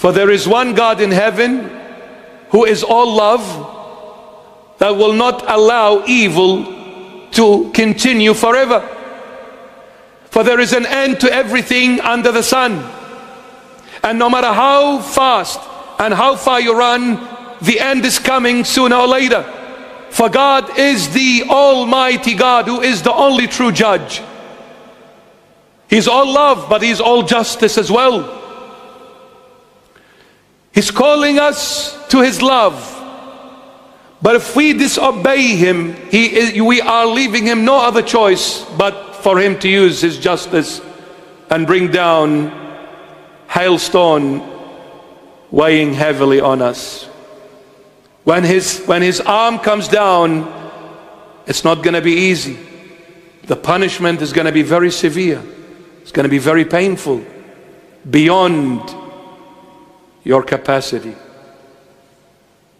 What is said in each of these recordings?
For there is one God in heaven who is all love that will not allow evil to continue forever. For there is an end to everything under the sun. And no matter how fast and how far you run, the end is coming sooner or later. For God is the Almighty God who is the only true judge. He's all love, but He's all justice as well. He's calling us to His love. But if we disobey Him, he is, we are leaving Him no other choice but for Him to use His justice and bring down hailstone weighing heavily on us. When his, when his arm comes down, it's not going to be easy. The punishment is going to be very severe. It's going to be very painful, beyond your capacity,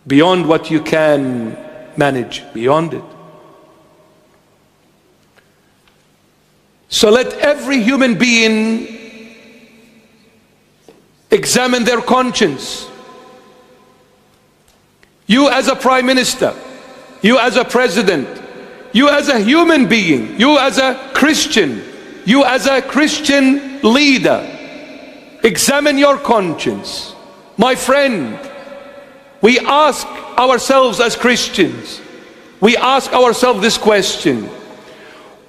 beyond what you can manage, beyond it. So let every human being examine their conscience. You as a prime minister, you as a president, you as a human being, you as a Christian, you as a Christian leader, examine your conscience. My friend, we ask ourselves as Christians, we ask ourselves this question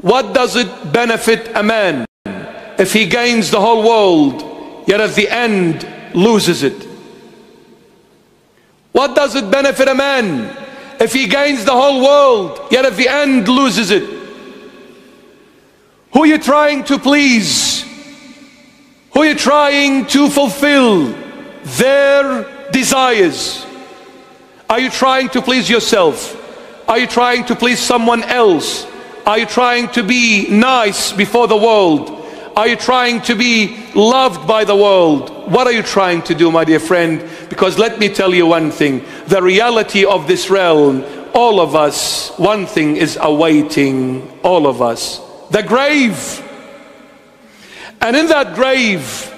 What does it benefit a man if he gains the whole world yet at the end loses it? What does it benefit a man if he gains the whole world yet at the end loses it? Who are you trying to please? Who are you trying to fulfill their desires? Are you trying to please yourself? Are you trying to please someone else? Are you trying to be nice before the world? Are you trying to be loved by the world? What are you trying to do, my dear friend? Because let me tell you one thing the reality of this realm, all of us, one thing is awaiting all of us the grave. And in that grave,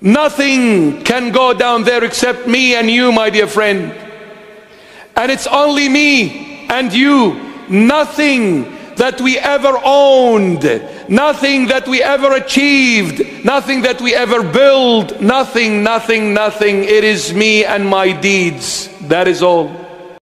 nothing can go down there except me and you, my dear friend. And it's only me and you, nothing that we ever owned, nothing that we ever achieved, nothing that we ever built, nothing, nothing, nothing. It is me and my deeds. That is all.